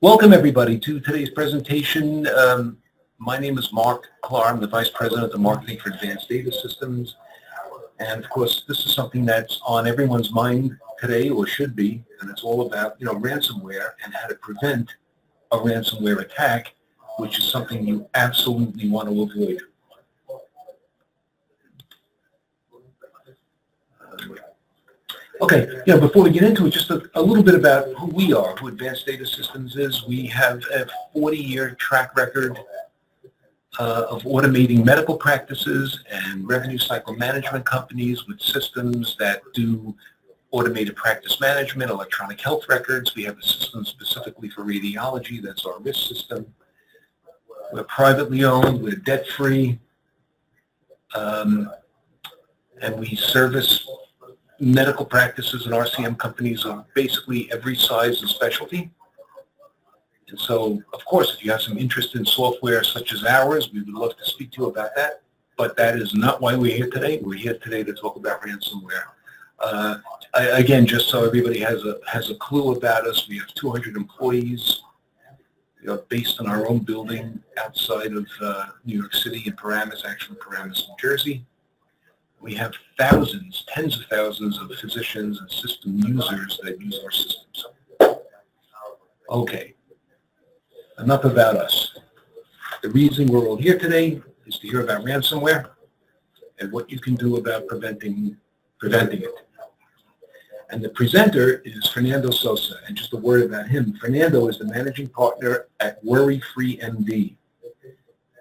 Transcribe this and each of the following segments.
Welcome everybody to today's presentation. Um, my name is Mark Clark. I'm the Vice President of Marketing for Advanced Data Systems. And of course, this is something that's on everyone's mind today or should be, and it's all about, you know, ransomware and how to prevent a ransomware attack, which is something you absolutely want to avoid. Okay, yeah, before we get into it, just a, a, little bit about who we are, who Advanced Data Systems is. We have a 40-year track record uh, of automating medical practices and revenue cycle management companies with systems that do automated practice management, electronic health records. We have a system specifically for radiology. That's our RIS system. We're privately owned. We're debt-free. Um, and we service medical practices and RCM companies of basically every size and specialty. And so, of course, if you have some interest in software such as ours, we would love to speak to you about that. But that is not why we're here today. We're here today to talk about ransomware. Uh, I, again, just so everybody has a has a clue about us, we have 200 employees you know, based in our own building outside of uh, New York City in Paramus, actually Paramus, New Jersey. We have thousands, tens of thousands of physicians and system users that use our systems. Okay, enough about us. The reason we're all here today is to hear about ransomware and what you can do about preventing, preventing it. And the presenter is Fernando Sosa. And just a word about him. Fernando is the managing partner at Worry Free MD.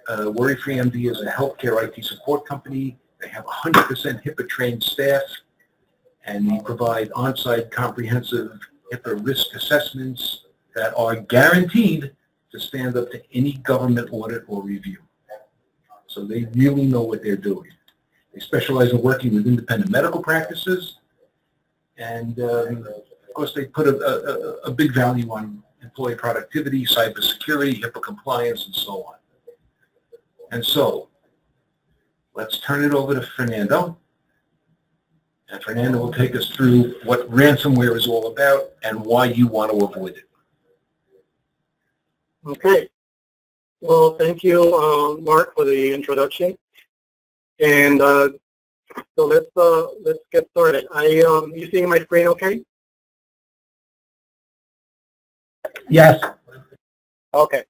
Uh, WorryFreeMD is a healthcare IT support company they have 100% HIPAA trained staff and they provide on-site comprehensive HIPAA risk assessments that are guaranteed to stand up to any government audit or review. So they really know what they're doing. They specialize in working with independent medical practices and um, of course they put a, a, a big value on employee productivity, cybersecurity, HIPAA compliance, and so on. And so let's turn it over to Fernando. And Fernando will take us through what ransomware is all about and why you want to avoid it. Okay. Well, thank you, uh, Mark, for the introduction. And uh, so let's uh, let's get started. I um, you seeing my screen okay? Yes. Okay.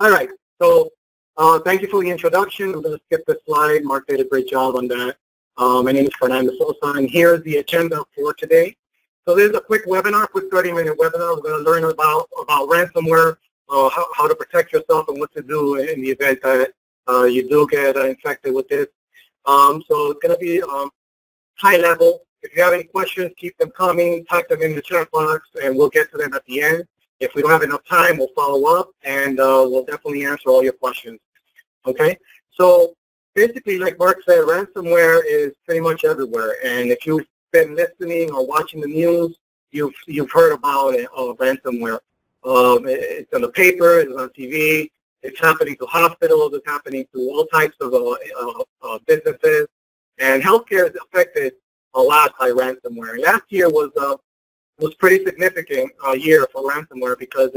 All right. So uh, thank you for the introduction. I'm going to skip this slide. Mark did a great job on that. Uh, my name is Fernando Sosa, and here's the agenda for today. So this is a quick webinar, quick 30-minute webinar. We're going to learn about, about ransomware, uh, how, how to protect yourself and what to do in the event that uh, you do get infected with this. Um, so it's going to be um, high level. If you have any questions, keep them coming, type them in the chat box, and we'll get to them at the end. If we don't have enough time, we'll follow up, and uh, we'll definitely answer all your questions. Okay, so basically, like Mark said, ransomware is pretty much everywhere. And if you've been listening or watching the news, you've you've heard about it, uh, ransomware. Um, it's on the paper, it's on TV, it's happening to hospitals, it's happening to all types of uh, uh, uh, businesses, and healthcare is affected a lot by ransomware. Last year was uh, was pretty significant uh, year for ransomware because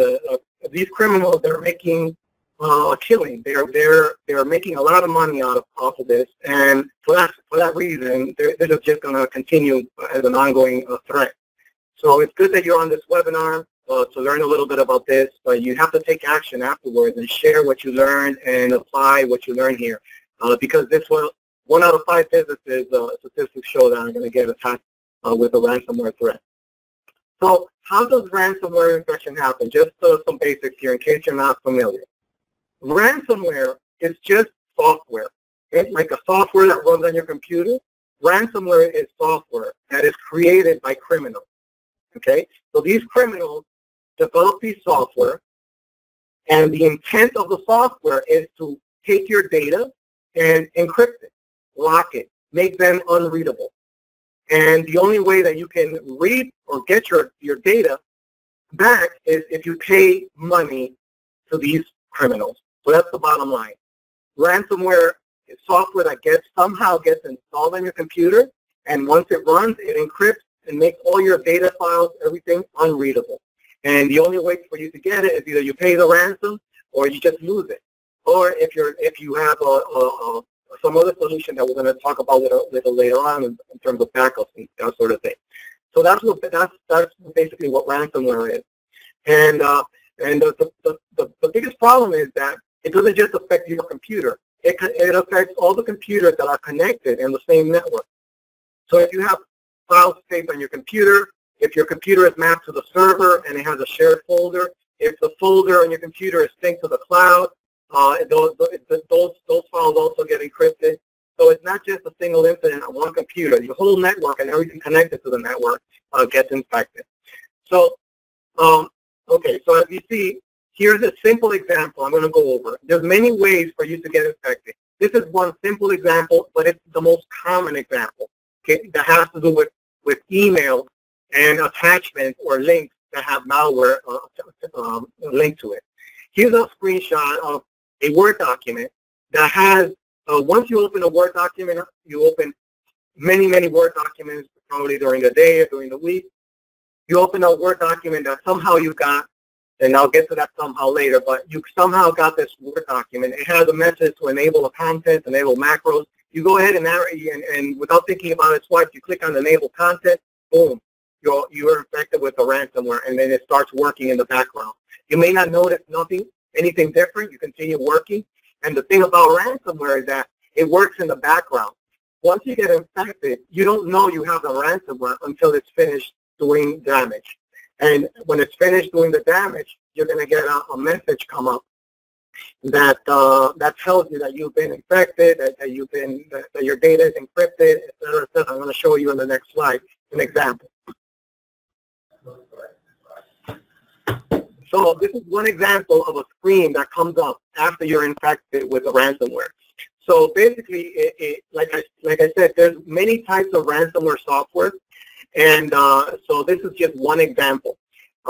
these criminals they're making uh, killing. They're they're they're making a lot of money out of off of this, and for that for that reason, they're they're just going to continue as an ongoing uh, threat. So it's good that you're on this webinar uh, to learn a little bit about this, but you have to take action afterwards and share what you learned and apply what you learned here, uh, because this will one out of five businesses uh, statistics show that are going to get attacked uh, with a ransomware threat. So how does ransomware infection happen? Just some basics here in case you're not familiar. Ransomware is just software. It's like a software that runs on your computer. Ransomware is software that is created by criminals. Okay? So these criminals develop these software, and the intent of the software is to take your data and encrypt it, lock it, make them unreadable. And the only way that you can read or get your, your data back is if you pay money to these criminals. So that's the bottom line. Ransomware is software that gets somehow gets installed on your computer, and once it runs, it encrypts and makes all your data files, everything unreadable. And the only way for you to get it is either you pay the ransom or you just lose it. Or if you're if you have a, a, a some other solution that we're going to talk about little, little later on in, in terms of backups and that sort of thing. So that's what that's that's basically what ransomware is. And uh, and the, the, the, the biggest problem is that it doesn't just affect your computer. It, it affects all the computers that are connected in the same network. So if you have files saved on your computer, if your computer is mapped to the server and it has a shared folder, if the folder on your computer is synced to the cloud, uh, those, those, those files also get encrypted. So it's not just a single incident on one computer. Your whole network and everything connected to the network uh, gets infected. So, um, okay, so as you see, here's a simple example I'm going to go over. There's many ways for you to get infected. This is one simple example, but it's the most common example okay, that has to do with, with email and attachments or links that have malware uh, um, linked to it. Here's a screenshot of a Word document that has, uh, once you open a Word document, you open many, many Word documents, probably during the day or during the week. You open a Word document that somehow you got, and I'll get to that somehow later, but you somehow got this Word document. It has a message to enable the content, enable macros. You go ahead and, and, and without thinking about it twice, you click on enable content, boom, you're, you're infected with a ransomware, and then it starts working in the background. You may not notice nothing, anything different. You continue working. And the thing about ransomware is that it works in the background. Once you get infected, you don't know you have the ransomware until it's finished doing damage. And when it's finished doing the damage, you're going to get a, a, message come up that uh, that tells you that you've been infected, that, that you've been that, that, your data is encrypted, et cetera, et cetera. I'm going to show you in the next slide an example. So this is one example of a screen that comes up after you're infected with a ransomware. So basically, it, it, like, I, like I said, there's many types of ransomware software. And uh, so this is just one example.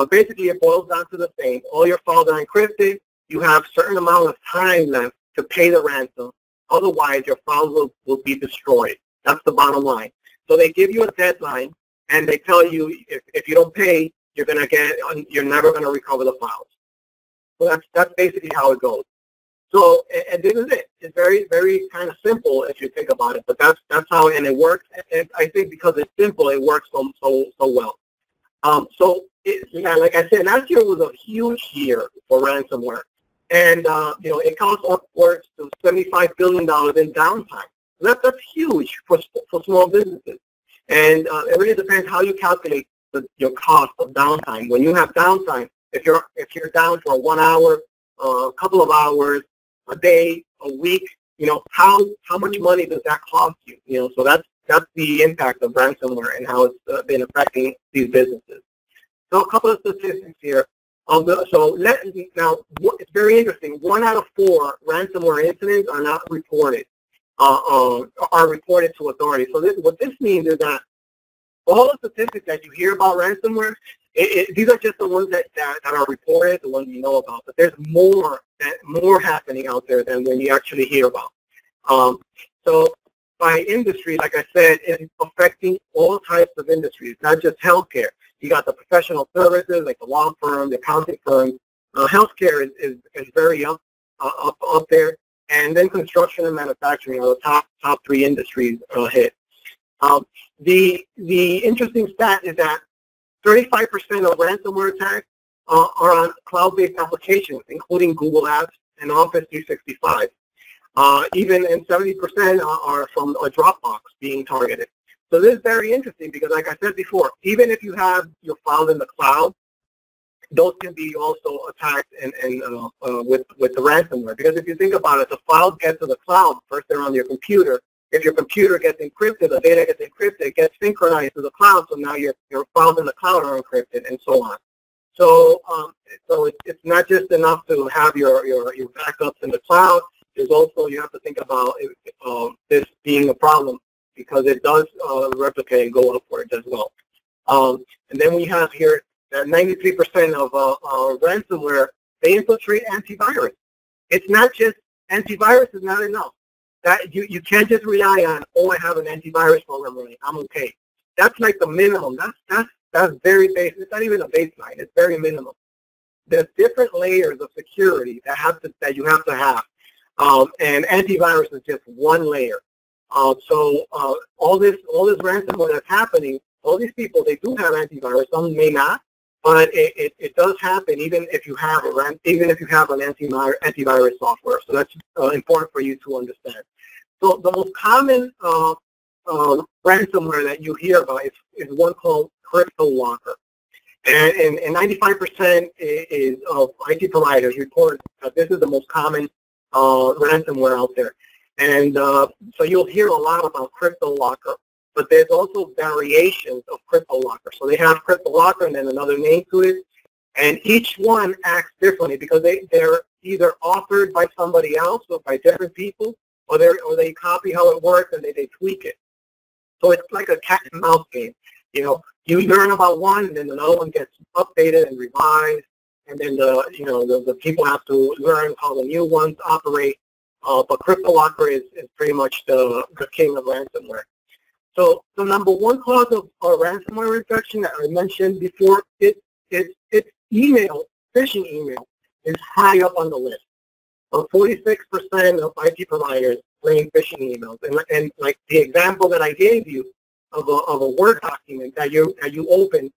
Basically, it boils down to the same. All your files are encrypted. You have certain amount of time left to pay the ransom. Otherwise, your files will, will be destroyed. That's the bottom line. So they give you a deadline, and they tell you if, if you don't pay, you're to get, you're never going to recover the files. So that's, that's basically how it goes. So, and this is it. It's very, very kind of simple if you think about it, but that's, that's how, and it works. And I think because it's simple, it works so, so, so well. Um, so, it, yeah, like I said, last year was a huge year for ransomware. And, uh, you know, it costs upwards to $75 billion in downtime. That, that's huge for, for small businesses. And uh, it really depends how you calculate the, your cost of downtime. When you have downtime, if you're if you're down for one hour, a uh, couple of hours, a day, a week, you know how how much money does that cost you? You know, so that's that's the impact of ransomware and how it's uh, been affecting these businesses. So a couple of statistics here. So let, now it's very interesting. One out of four ransomware incidents are not reported, uh, uh, are reported to authorities. So this, what this means is that all the statistics that you hear about ransomware, it, it, these are just the ones that, that, that, are reported, the ones you know about. But there's more more happening out there than when you actually hear about. Um, so by industry, like I said, it's affecting all types of industries, not just healthcare. You got the professional services, like the law firm, the accounting firm. Uh, healthcare is, is, is very up, uh, up up there, and then construction and manufacturing are the top top three industries uh, hit. Um, the, the interesting stat is that 35% of ransomware attacks uh, are on cloud-based applications, including Google Apps and Office 365. Uh, even and 70% are from a Dropbox being targeted. So this is very interesting because, like I said before, even if you have your files in the cloud, those can be also attacked and, and uh, uh, with with the ransomware. Because if you think about it, the files get to the cloud first; they're on your computer, if your computer gets encrypted, the data gets encrypted, it gets synchronized to the cloud, so now your, your files in the cloud are encrypted and so on. So, um, so it, it's not just enough to have your, your, your backups in the cloud. There's also, you have to think about uh, this being a problem because it does uh, replicate and go upwards as well. Um, and then we have here that 93% of uh, ransomware, they infiltrate antivirus. It's not just, antivirus is not enough that you, you can't just rely on, oh, I have an antivirus program running. I'm okay. That's like the minimum. That's, that's, that's very basic. It's not even a baseline. It's very minimal. There's different layers of security that have to that you have to have, um, and antivirus is just one layer. Uh, so uh, all this all this ransomware that's happening, all these people they do have antivirus. Some may not, but it, it, it does happen even if you have a even if you have an antivirus antivirus software. So that's uh, important for you to understand. So the most common uh, uh, ransomware that you hear about is, is one called CryptoLocker. And, and, 95% is, of IT providers report that this is the most common uh, ransomware out there. And uh, so you'll hear a lot about CryptoLocker, but there's also variations of CryptoLocker. So they have CryptoLocker and then another name to it. And each one acts differently because they, they're either offered by somebody else or by different people, or, they or they copy how it works and they, they tweak it. So it's like a cat and mouse game. You know, you learn about one, and then another one gets updated and revised, and then the you know the, the people have to learn how the new ones operate. Uh, but CryptoLocker is, is pretty much the, the king of ransomware. So the number one cause of a ransomware infection that I mentioned before, it, it, it's email, phishing email, is high up on the list. Uh, 46% of IT providers claim phishing emails. And, and like the example that I gave you, of a, of a Word document that you that you open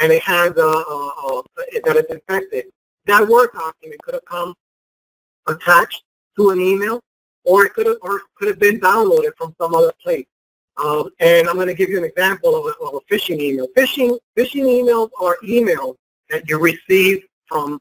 and it has a, a, a that it's infected. That Word document could have come attached to an email, or it could have or could have been downloaded from some other place. Um, and I'm going to give you an example of a, of a phishing email. Phishing phishing emails are emails that you receive from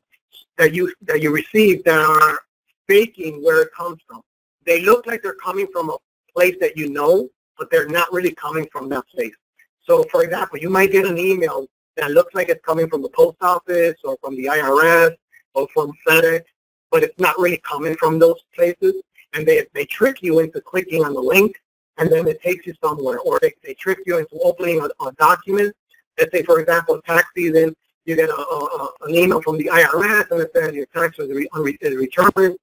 that you that you receive that are faking where it comes from. They look like they're coming from a place that you know, but they're not really coming from that place. So, for example, you might get an email that looks like it's coming from the post office or from the IRS or from FedEx, but it's not really coming from those places. And they, they trick you into clicking on the link, and then it takes you somewhere. Or they, they trick you into opening a, a document. Let's say, for example, tax season, you get a, a, an email from the IRS, and it says your tax is returned uh,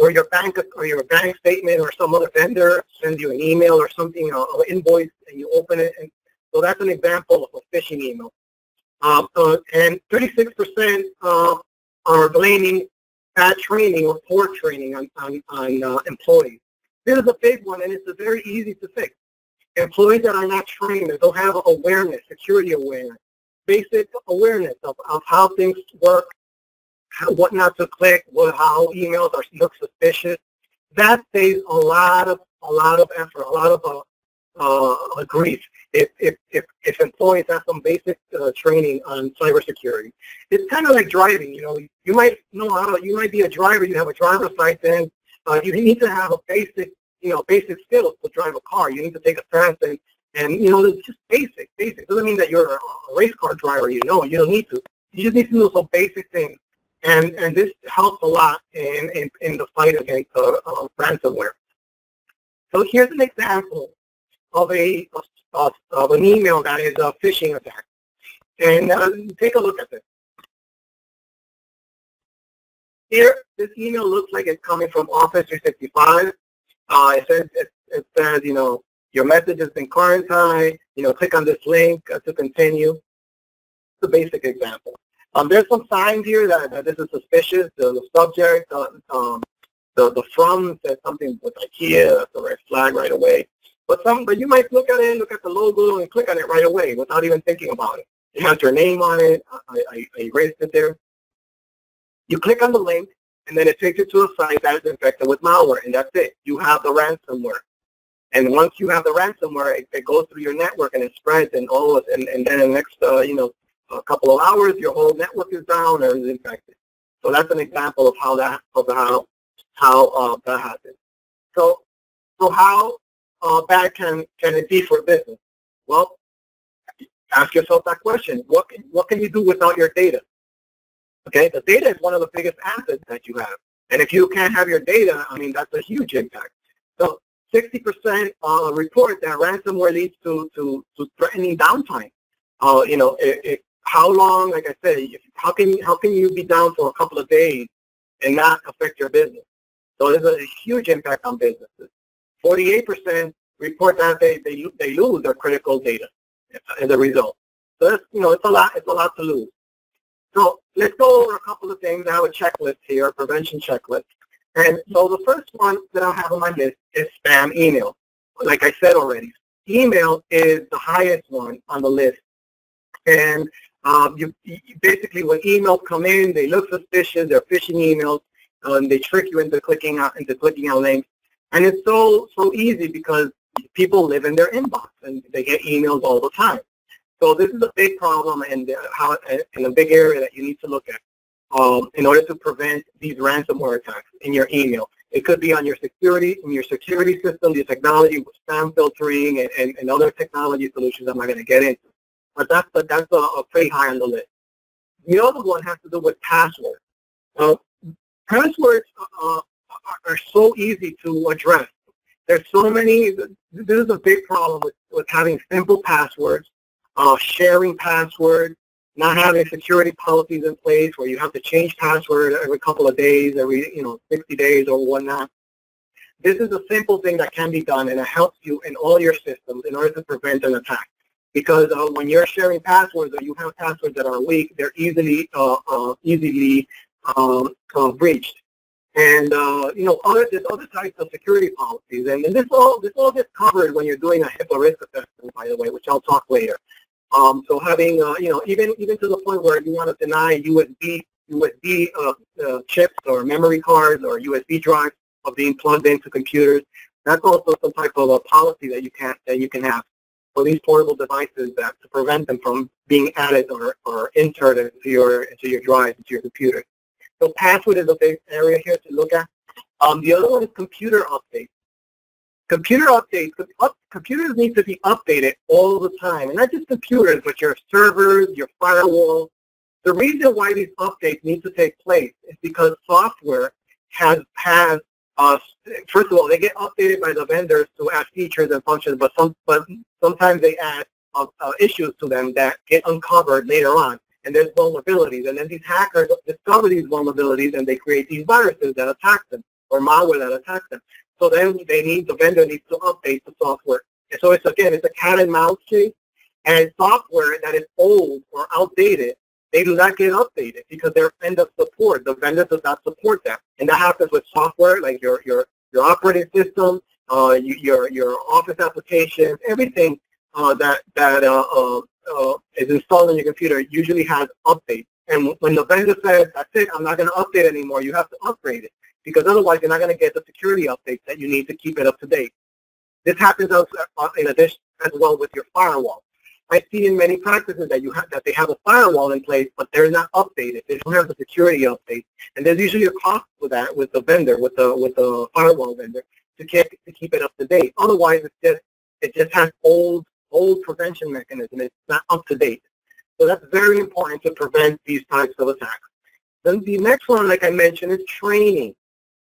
or your bank or your bank statement or some other vendor sends you an email or something, uh, an invoice, and you open it. And so that's an example of a phishing email. Um, uh, and 36% uh, are blaming bad training or poor training on, on, on uh, employees. This is a big one, and it's very easy to fix. Employees that are not trained, they don't have awareness, security awareness, basic awareness of, of how things work what not to click, what, how emails are look suspicious. That saves a lot of a lot of effort, a lot of uh, uh, grief. If, if, if, if employees have some basic uh, training on cybersecurity, it's kind of like driving. You know, you might know how to, you might be a driver, you have a driver's license, uh, you need to have a basic, you know, basic skills to drive a car. You need to take a test and, and you know, it's just basic, basic. It doesn't mean that you're a race car driver, you know, you don't need to. You just need to know some basic things and, and this helps a lot in, in, in the fight against uh, uh, ransomware. So here's an example of a of, of an email that is a phishing attack. And uh, take a look at this. Here, this email looks like it's coming from Office 365. Uh, it says, it, it, says, you know, your message has been quarantined. You know, click on this link to continue. It's a basic example. Um, there's some signs here that, that this is suspicious. The, the subject, uh, um, the, the from says something with IKEA, that's a red flag right away. But some, but you might look at it, look at the logo, and click on it right away without even thinking about it. It has your name on it. I, I, I erased it there. You click on the link, and then it takes you to a site that is infected with malware, and that's it. You have the ransomware. And once you have the ransomware, it, it goes through your network and it spreads, and all of, and, and then the next, uh, you know, a couple of hours, your whole network is down or is infected. So that's an example of how that of how how uh, that happens. So so how uh, bad can can it be for business? Well, ask yourself that question. What can, what can you do without your data? Okay, the data is one of the biggest assets that you have, and if you can't have your data, I mean that's a huge impact. So 60% uh, report that ransomware leads to to, to threatening downtime. Uh, you know, it, it, how long, like I said, how can how can you be down for a couple of days and not affect your business? So there's a huge impact on businesses. 48% report that they, they, they lose their critical data as a result. So that's, you know, it's a lot, it's a lot to lose. So let's go over a couple of things. I have a checklist here, a prevention checklist. And so the first one that I have on my list is spam email. Like I said already, email is the highest one on the list. And um, you, you, basically, when emails come in, they look suspicious. They're phishing emails. and they trick you into clicking out into clicking on links, and it's so so easy because people live in their inbox and they get emails all the time. So this is a big problem and how in a big area that you need to look at um, in order to prevent these ransomware attacks in your email. It could be on your security, in your security system, the technology with spam filtering and, and, and other technology solutions I'm not going to get into. But that's, a, that's a, a pretty high on the list. The other one has to do with passwords. Passwords uh, are so easy to address. There's so many, this is a big problem with, with having simple passwords, uh, sharing passwords, not having security policies in place where you have to change password every couple of days, every you know 60 days or whatnot. This is a simple thing that can be done, and it helps you in all your systems in order to prevent an attack. Because uh, when you're sharing passwords or you have passwords that are weak, they're easily uh, uh, easily um, uh, breached. And uh, you know, other there's other types of security policies, and, and this all this all gets covered when you're doing a HIPAA risk assessment, by the way, which I'll talk later. Um, so having, uh, you know, even even to the point where you want to deny USB USB chips or memory cards or USB drives of being plugged into computers, that's also some type of a policy that you can that you can have these portable devices that to prevent them from being added or, or inserted into your into your drive into your computer. So password is a big area here to look at. Um, the other one is computer updates computer updates, computers need to be updated all the time. And not just computers, but your servers, your firewall. The reason why these updates need to take place is because software has, has uh, first of all, they get updated by the vendors to add features and functions, but, some, but sometimes they add uh, uh, issues to them that get uncovered later on. And there's vulnerabilities. And then these hackers discover these vulnerabilities and they create these viruses that attack them or malware that attacks them. So then they need, the vendor needs to update the software. And so it's, again, it's a cat and mouse chase. And software that is old or outdated, they do not get updated because they're end of support. The vendor does not support that. And that happens with software, like your, your, your operating system, uh, your, your office applications, everything uh, that, that uh, uh, uh, is installed on your computer usually has updates. And when the vendor says, that's it, I'm not going to update anymore, you have to upgrade it because otherwise you're not going to get the security updates that you need to keep it up to date. This happens also uh, in addition as well with your firewall. I see in many practices that you have that they have a firewall in place, but they're not updated. They don't have the security update, and there's usually a cost for that with the vendor, with the with the firewall vendor, to keep to keep it up to date. Otherwise, it's just it just has old old prevention mechanism. It's not up to date. So that's very important to prevent these types of attacks. Then the next one, like I mentioned, is training.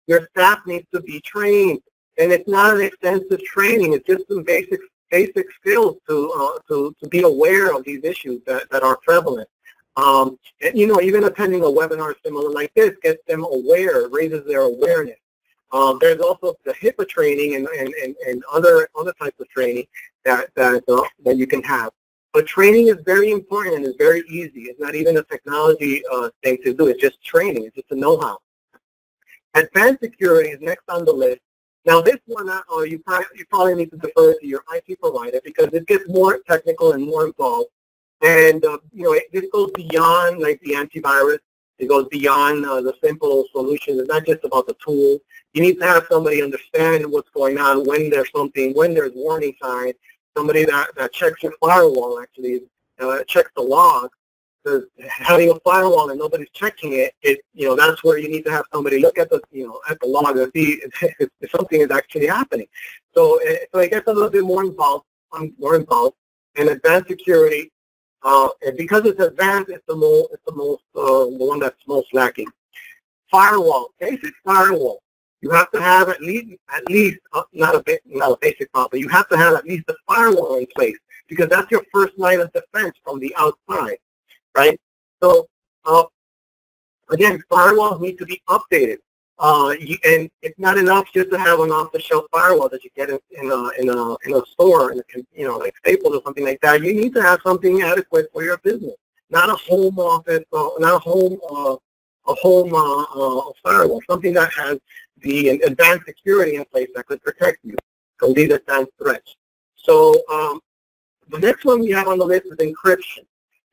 Your staff needs to be trained, and it's not an extensive training. It's just some basic basic skills to uh, to to be aware of these issues that, that are prevalent. Um, and, you know, even attending a webinar similar like this gets them aware, raises their awareness. Um, there's also the HIPAA training and, and, and, and other other types of training that that, uh, that you can have. But training is very important and it's very easy. It's not even a technology uh, thing to do. It's just training. It's just a know-how. Advanced security is next on the list. Now this one, uh, you, probably, you probably need to defer to your IT provider because it gets more technical and more involved. And, uh, you know, it, this goes beyond like the antivirus. It goes beyond uh, the simple solutions. It's not just about the tool. You need to have somebody understand what's going on when there's something, when there's warning signs, somebody that, that checks your firewall actually, uh, checks the log having a firewall and nobody's checking it, it, you know, that's where you need to have somebody look at the, you know, at the log and see if, if something is actually happening. So, eh, so it gets a little bit more involved, more involved. And advanced security, uh, and because it's advanced, it's the most, it's the most, uh, the one that's most lacking. Firewall, basic firewall. You have to have at least, at least, uh, not a bit, not a basic one, but you have to have at least a firewall in place because that's your first line of defense from the outside right? So uh, again, firewalls need to be updated. uh, you, and it's not enough just to have an off-the-shelf firewall that you get in, in, a, in, a, in a store, in a, you know, like Staples or something like that. You need to have something adequate for your business, not a home office, uh, not a home, uh, a home uh, uh, firewall, something that has the advanced security in place that could protect you from these advanced threats. So um, the next one we have on the list is encryption.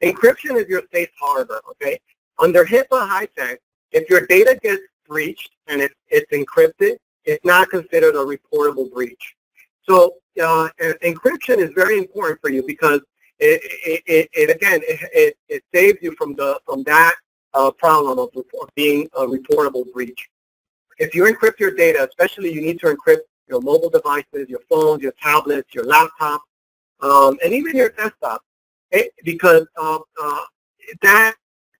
Encryption is your safe harbor, okay? Under HIPAA HITECH, if your data gets breached and it, it's encrypted, it's not considered a reportable breach. So uh, encryption is very important for you because it, it, it, it again, it, it, saves you from the from that uh, problem of, of being a reportable breach. If you encrypt your data, especially you need to encrypt your mobile devices, your phones, your tablets, your laptops, um, and even your desktop, it, because uh, uh, that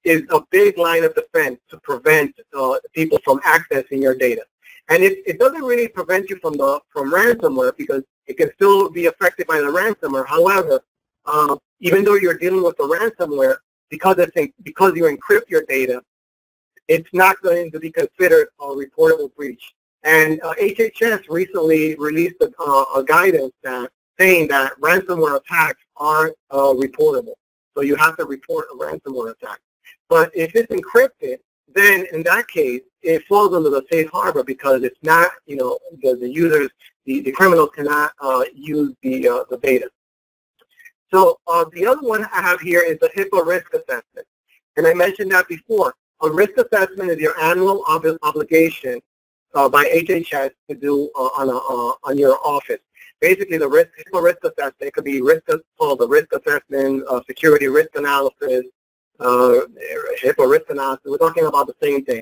is a big line of defense to prevent uh, people from accessing your data. And it, it doesn't really prevent you from the from ransomware because it can still be affected by the ransomware. However, uh, even though you're dealing with the ransomware, because it's because you encrypt your data, it's not going to be considered a reportable breach. And uh, HHS recently released a, uh, a guidance that saying that ransomware attacks aren't uh, reportable. So you have to report a ransomware attack. But if it's encrypted, then in that case, it falls under the safe harbor because it's not, you know, the, the users, the, the criminals cannot uh, use the, uh, the data. So uh, the other one I have here is the HIPAA risk assessment. And I mentioned that before. A risk assessment is your annual ob obligation uh, by HHS to do uh, on, a, uh, on your office. Basically, the risk, risk assessment, it could be risk called the risk assessment, security risk analysis, uh, HIPAA risk analysis. We're talking about the same thing.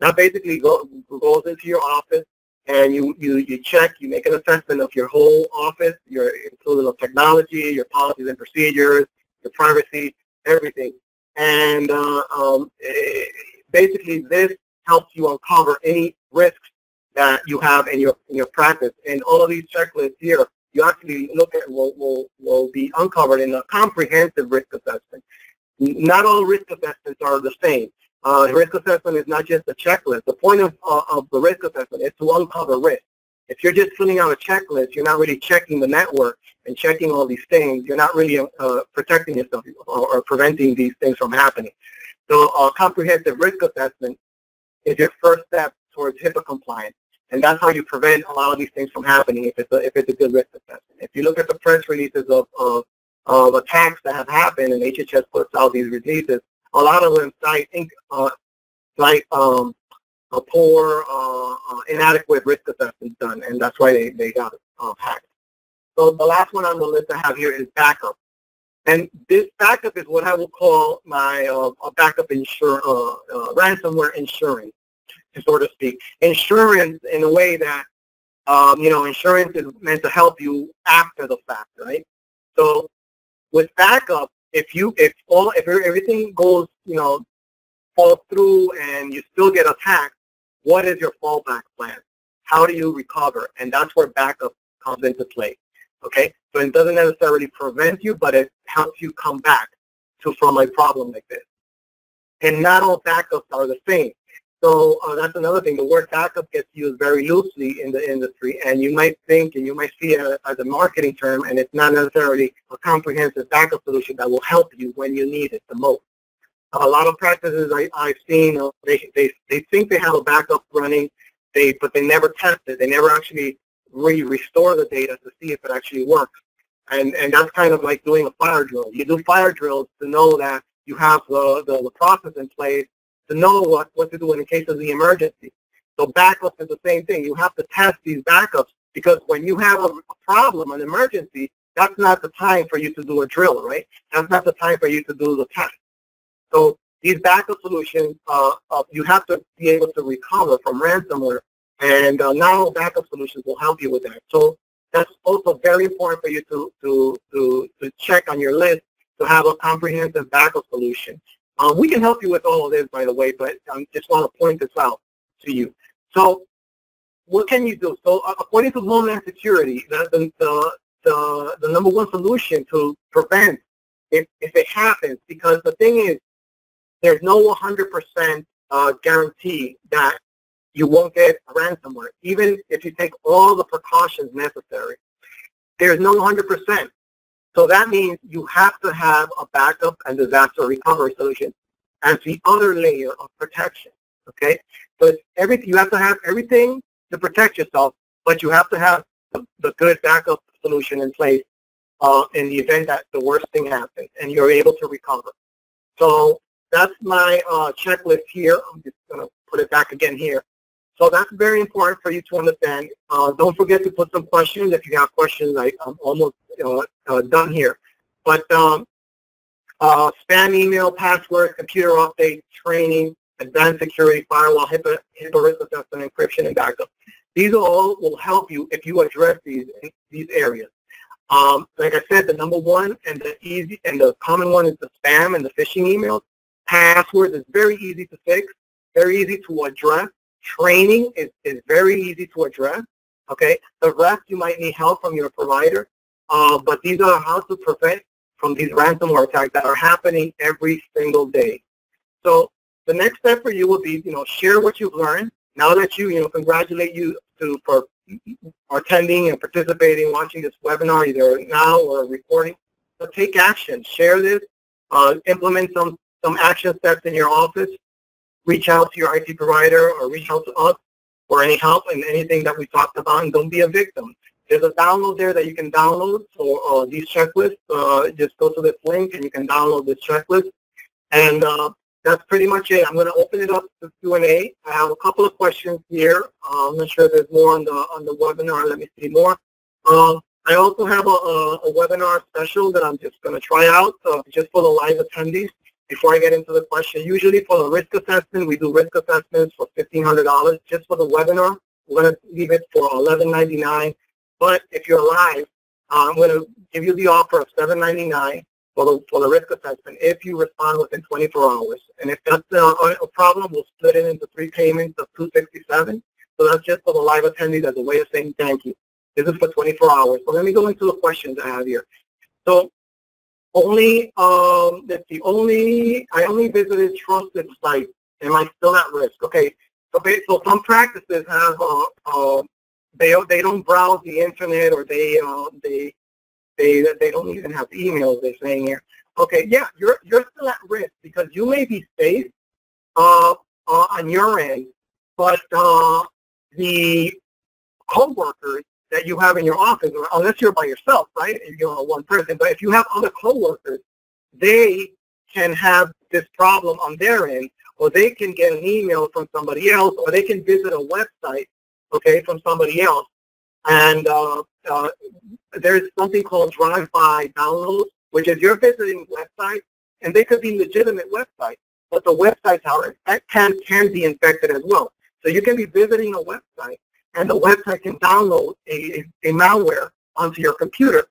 That basically go, goes into your office and you, you, you check, you make an assessment of your whole office, your including of technology, your policies and procedures, your privacy, everything. And uh, um, eh, basically this helps you uncover any risks that you have in your in your practice. And all of these checklists here, you actually look at will will, will be uncovered in a comprehensive risk assessment. Not all risk assessments are the same. Uh, risk assessment is not just a checklist. The point of, uh, of the risk assessment is to uncover risk. If you're just filling out a checklist, you're not really checking the network and checking all these things. You're not really uh, protecting yourself or, or, preventing these things from happening. So a comprehensive risk assessment is your first step towards HIPAA compliance. And that's how you prevent a lot of these things from happening if it's a, if it's a good risk assessment. If you look at the press releases of, of of attacks that have happened, and HHS puts out these releases, a lot of them cite, uh, cite um, a poor, uh, uh, inadequate risk assessment done, and that's why they, they got uh, hacked. So the last one on the list I have here is backup. And this backup is what I will call my uh, backup insur uh, uh, ransomware insurance, so to speak. Insurance in a way that, um, you know, insurance is meant to help you after the fact, right? So with backup, if you if all if everything goes you know falls through and you still get attacked, what is your fallback plan? How do you recover? And that's where backup comes into play. Okay, so it doesn't necessarily prevent you, but it helps you come back to from a problem like this. And not all backups are the same. So uh, that's another thing. The word backup gets used very loosely in the industry, and you might think and you might see it as a marketing term, and it's not necessarily a comprehensive backup solution that will help you when you need it the most. A lot of practices I, I've seen, uh, they, they, they think they have a backup running, they, but they never test it. They never actually re restore the data to see if it actually works. And, and that's kind of like doing a fire drill. You do fire drills to know that you have the, the, the process in place to know what, what to do in case of the emergency. So backups is the same thing. You have to test these backups because when you have a problem, an emergency, that's not the time for you to do a drill, right? That's not the time for you to do the test. So these backup solutions, uh, uh, you have to be able to recover from ransomware, and uh, now backup solutions will help you with that. So that's also very important for you to, to, to, to check on your list to have a comprehensive backup solution. Um, we can help you with all of this, by the way, but I um, just want to point this out to you. So what can you do? So uh, according to Homeland Security, the, the, the, the, number one solution to prevent if, if it happens, because the thing is, there's no 100% uh, guarantee that you won't get ransomware, even if you take all the precautions necessary. There's no 100%. So that means you have to have a backup and disaster recovery solution as the other layer of protection. Okay, so it's everything. You have to have everything to protect yourself, but you have to have the, good backup solution in place uh, in the event that the worst thing happens and you're able to recover. So that's my uh, checklist here. I'm just going to put it back again here. So that's very important for you to understand. Uh, don't forget to put some questions. If you have questions, I, am almost done here. But um, uh, spam email, password, computer update, training, advanced security, firewall, HIPAA, HIPAA risk assessment, encryption, and backup. These all will help you if you address these these areas. Um, like I said, the number one and the easy and the common one is the spam and the phishing emails. Passwords is very easy to fix, very easy to address. Training is, is very easy to address. Okay, the rest you might need help from your provider, uh, but these are how to prevent from these ransomware attacks that are happening every single day. So the next step for you will be, you know, share what you've learned. Now that you, you know, congratulate you to for attending and participating, watching this webinar either now or recording. So take action, share this, uh, implement some some action steps in your office, reach out to your IT provider or reach out to us for any help and anything that we talked about. And don't be a victim. There's a download there that you can download for uh, these checklists. Uh, just go to this link and you can download this checklist. And uh, that's pretty much it. I'm going to open it up to Q&A. I have a couple of questions here. Uh, I'm not sure there's more on the on the webinar. Let me see more. Um, I also have a, a, a, webinar special that I'm just going to try out uh, just for the live attendees before I get into the question. Usually for the risk assessment, we do risk assessments for $1,500. Just for the webinar, we're going to leave it for $11.99. But if you're live, uh, I'm going to give you the offer of $7.99 for the, for the risk assessment if you respond within 24 hours. And if that's a, a problem, we'll split it into three payments of 267 So that's just for the live attendees as a way of saying thank you. This is for 24 hours. So let me go into the questions I have here. So only, um, that's the only, I only visited trusted sites. Am I still at risk? Okay. So, so some practices have, uh, uh, they, they don't browse the internet or they, uh, they, they they don't even have emails. They're saying here, okay, yeah, you're you're still at risk because you may be safe uh, uh, on your end, but uh, the coworkers that you have in your office, or unless you're by yourself, right? You're one person, but if you have other coworkers, they can have this problem on their end, or they can get an email from somebody else, or they can visit a website, okay, from somebody else, and uh, uh, there's something called drive-by downloads, which is you're visiting websites, and they could be legitimate websites, but the websites are can can be infected as well. So you can be visiting a website, and the website can download a, a, malware onto your computer.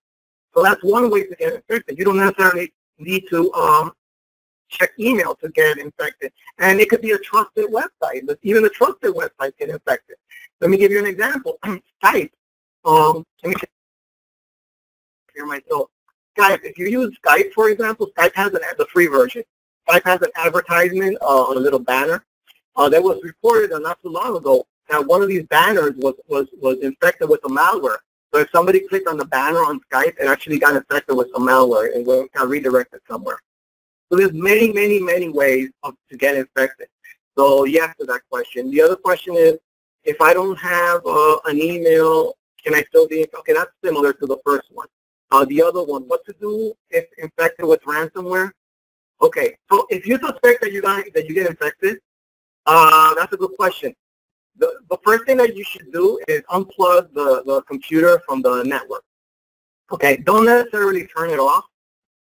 So that's one way to get infected. You don't necessarily need to um, check email to get infected. And it could be a trusted website. But even a trusted website get infected. Let me give you an example. Skype. Um, let me myself. Skype, if you use Skype, for example, Skype has an, the free version. Skype has an advertisement uh, on a little banner uh, that was reported not too long ago that one of these banners was, was, was infected with a malware. So if somebody clicked on the banner on Skype, it actually got infected with some malware and got redirected somewhere. So there's many, many, many ways of, to get infected. So yes to that question. The other question is, if I don't have uh, an email, can I still be, okay, that's similar to the first one. Uh, the other one, what to do if infected with ransomware? Okay, so if you suspect that you got that you get infected, uh, that's a good question. The, the first thing that you should do is unplug the, the computer from the network. Okay, don't necessarily turn it off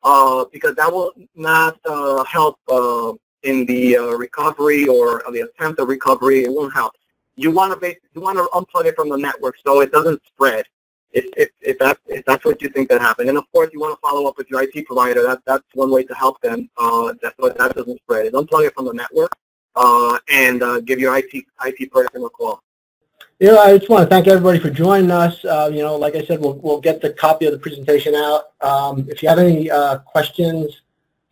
uh, because that will not uh, help uh, in the uh, recovery or the attempt of recovery. It won't help. You want to you want to unplug it from the network so it doesn't spread if, if, if, that's, if that's what you think that happened. And of course, you want to follow up with your IT provider. That, that's one way to help them. Uh, that doesn't spread. Is unplug it from the network uh, and uh, give your IT, IT person a call. Know, I just want to thank everybody for joining us. Uh, you know, like I said, we'll, we'll get the copy of the presentation out. Um, if you have any uh, questions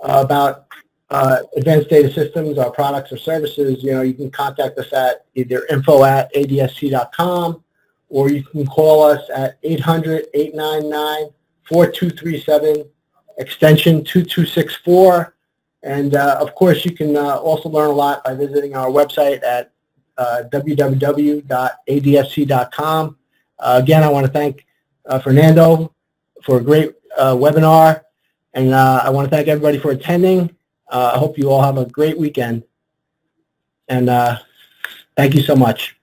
uh, about uh, Advanced Data Systems, our products or services, you know, you can contact us at either info at adsc.com or you can call us at 800-899-4237, extension 2264. And uh, of course, you can uh, also learn a lot by visiting our website at uh, www.adsc.com. Uh, again, I want to thank uh, Fernando for a great uh, webinar, and I want to thank everybody for attending. Uh, I hope you all have a great weekend, and uh, thank you so much.